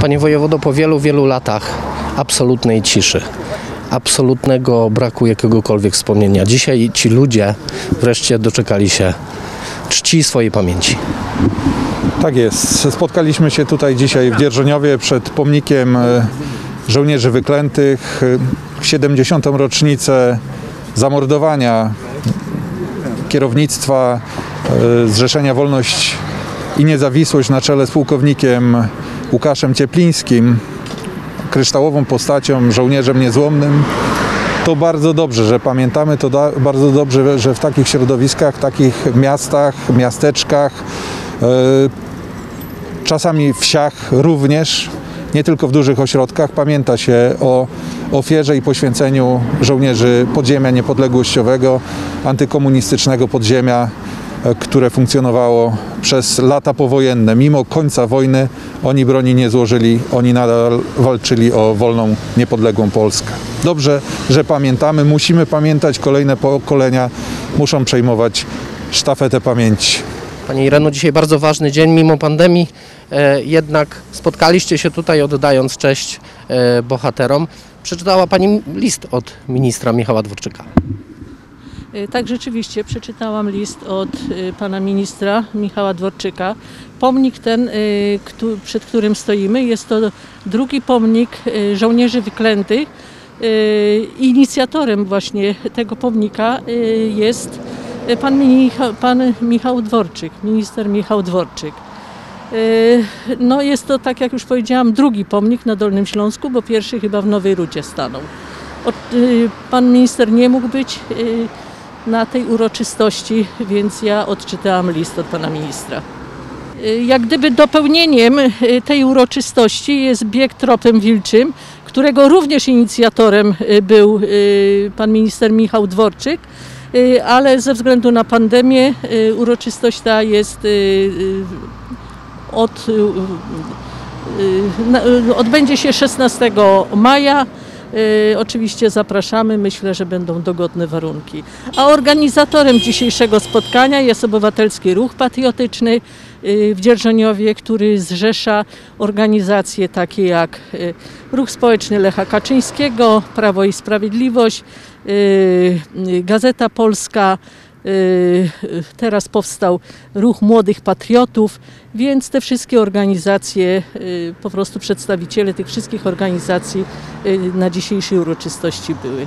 Panie wojewodo, po wielu, wielu latach absolutnej ciszy, absolutnego braku jakiegokolwiek wspomnienia, dzisiaj ci ludzie wreszcie doczekali się czci swojej pamięci. Tak jest. Spotkaliśmy się tutaj dzisiaj w Dzierżoniowie przed pomnikiem e, żołnierzy wyklętych e, w 70. rocznicę zamordowania kierownictwa e, Zrzeszenia Wolność i Niezawisłość na czele z pułkownikiem Łukaszem Cieplińskim, kryształową postacią, żołnierzem niezłomnym. To bardzo dobrze, że pamiętamy, to bardzo dobrze, że w takich środowiskach, takich miastach, miasteczkach, e, czasami wsiach również, nie tylko w dużych ośrodkach, pamięta się o ofierze i poświęceniu żołnierzy podziemia niepodległościowego, antykomunistycznego podziemia, które funkcjonowało przez lata powojenne. Mimo końca wojny oni broni nie złożyli, oni nadal walczyli o wolną, niepodległą Polskę. Dobrze, że pamiętamy, musimy pamiętać, kolejne pokolenia muszą przejmować sztafetę pamięci. Pani Ireno, dzisiaj bardzo ważny dzień, mimo pandemii, e, jednak spotkaliście się tutaj oddając cześć e, bohaterom. Przeczytała Pani list od ministra Michała Dworczyka. Y, Tak, rzeczywiście przeczytałam list od y, pana ministra Michała Dworczyka. Pomnik ten, y, przed którym stoimy, jest to drugi pomnik żołnierzy wyklętych. Inicjatorem właśnie tego pomnika jest pan, Micha, pan Michał Dworczyk, minister Michał Dworczyk. No jest to, tak jak już powiedziałam, drugi pomnik na Dolnym Śląsku, bo pierwszy chyba w Nowej Rudzie stanął. Pan minister nie mógł być na tej uroczystości, więc ja odczytałam list od pana ministra. Y, Jak gdyby dopełnieniem y, tej uroczystości jest bieg tropem wilczym, którego również inicjatorem y, był pan minister Michał Dworczyk, ale ze względu na pandemię uroczystość ta jest od, odbędzie się 16 maja. Y, Oczywiście zapraszamy, myślę, że będą dogodne warunki. A organizatorem dzisiejszego spotkania jest Obywatelski Ruch Patriotyczny y, w Dzierżoniowie, który zrzesza organizacje takie jak y, Ruch Społeczny Lecha Kaczyńskiego, Prawo i Sprawiedliwość, Gazeta Polska, Teraz powstał Ruch Młodych Patriotów, więc te wszystkie organizacje, y, po prostu przedstawiciele tych wszystkich organizacji y, na dzisiejszej uroczystości były.